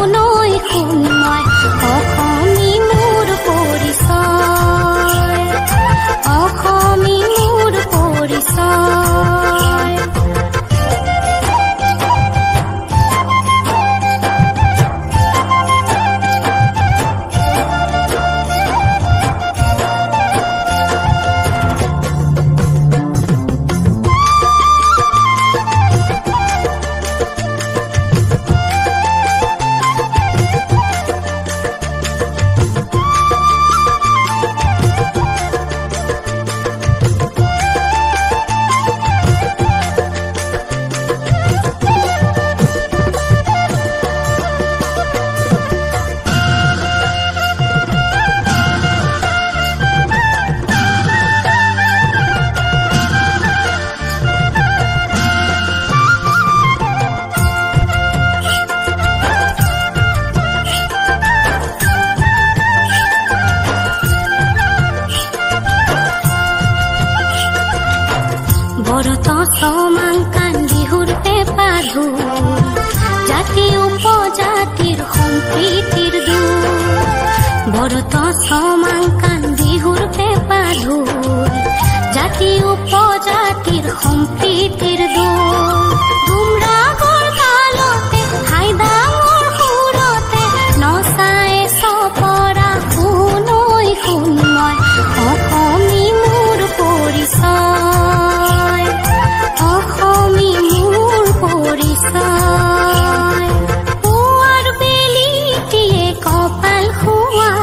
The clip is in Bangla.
মনো করত সমাঙ্কান বিহুর পেপাধু জাতি উপজাতির সম্প্রীতির দু। বড় তো সমাঙ্কান বিহুর পেপাধু 呼唤